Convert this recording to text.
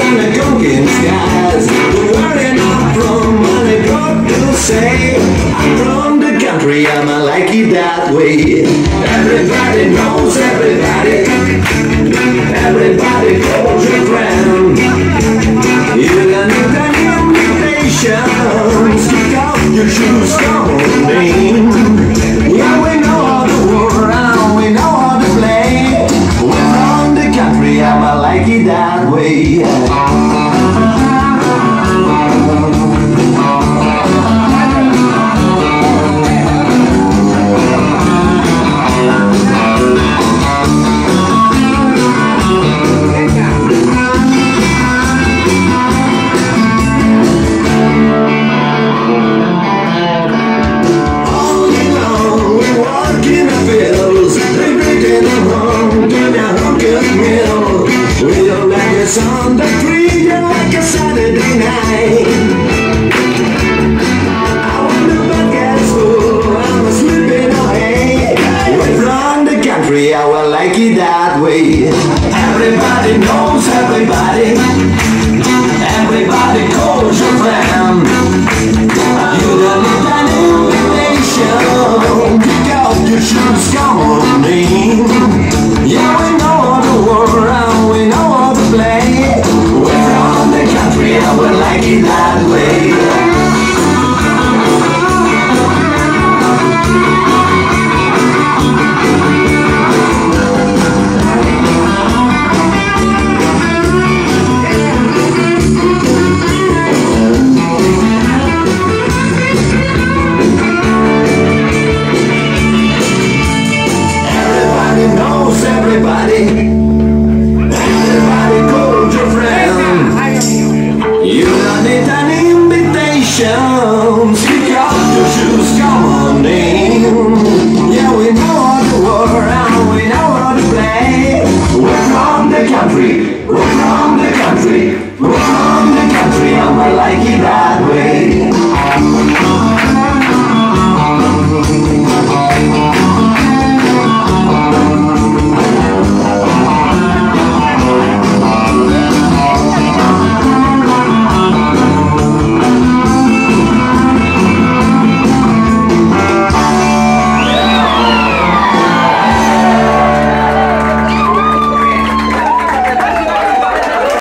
Sanagogian skies The wording I'm from Monaco to say. I'm from the country, I'm a like it that way. Everybody knows, everybody It's on the tree like a Saturday night. I wonder what gets full I'm slipping away. We're from the country, I will like it that way. Everybody knows, everybody highway.